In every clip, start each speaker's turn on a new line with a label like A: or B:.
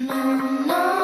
A: Mama.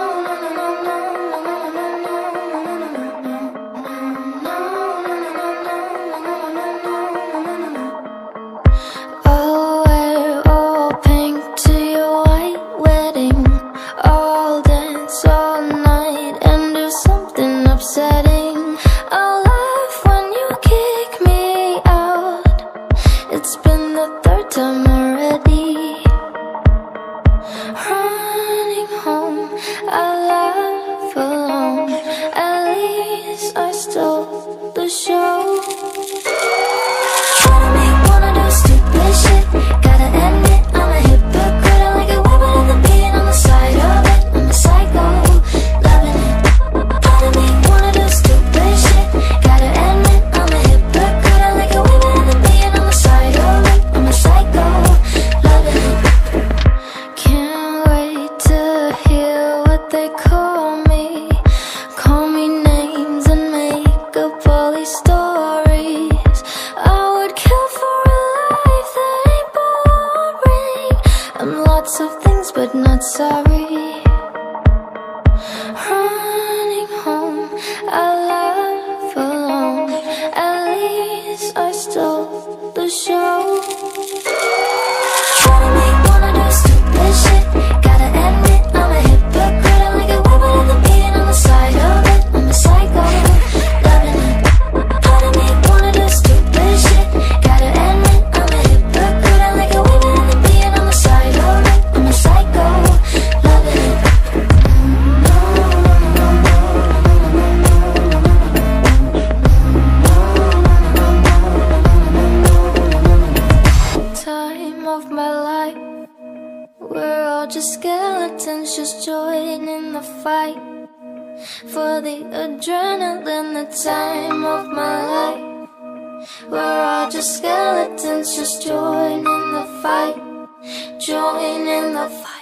A: lots of things but not sorry. Running home, I love alone. At least I stole the show. bunch of skeletons just joining the fight For the adrenaline, the time of my life. We're all just skeletons just joining the fight Joining the fight.